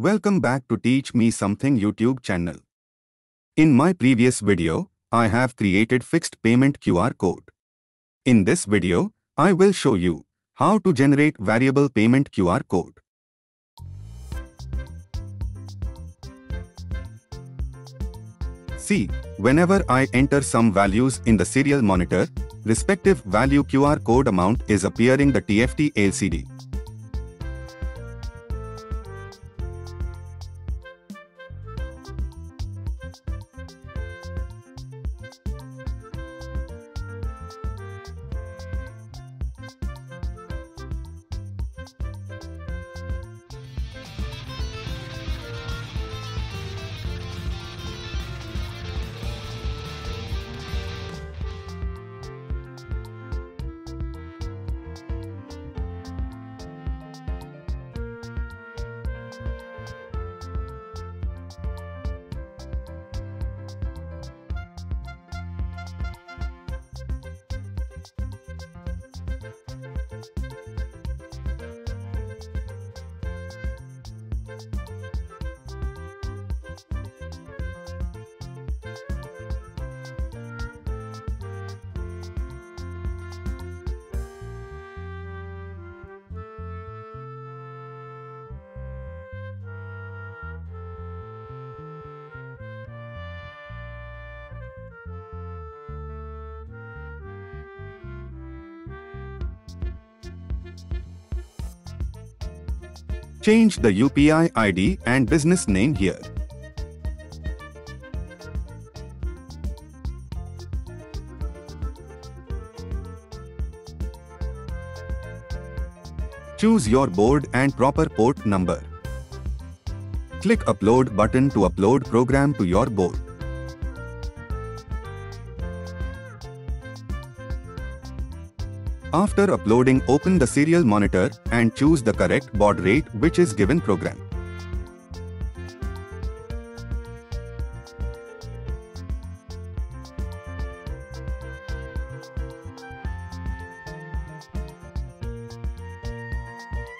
Welcome back to Teach Me Something YouTube channel. In my previous video, I have created fixed payment QR code. In this video, I will show you how to generate variable payment QR code. See, whenever I enter some values in the serial monitor, respective value QR code amount is appearing the TFT LCD. Change the UPI ID and business name here. Choose your board and proper port number. Click Upload button to upload program to your board. After uploading open the serial monitor and choose the correct baud rate which is given program.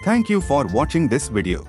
Thank you for watching this video.